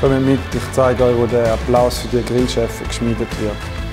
Kommt mit, ich zeige euch, wo der Applaus für die Grillchefs geschmiedet wird.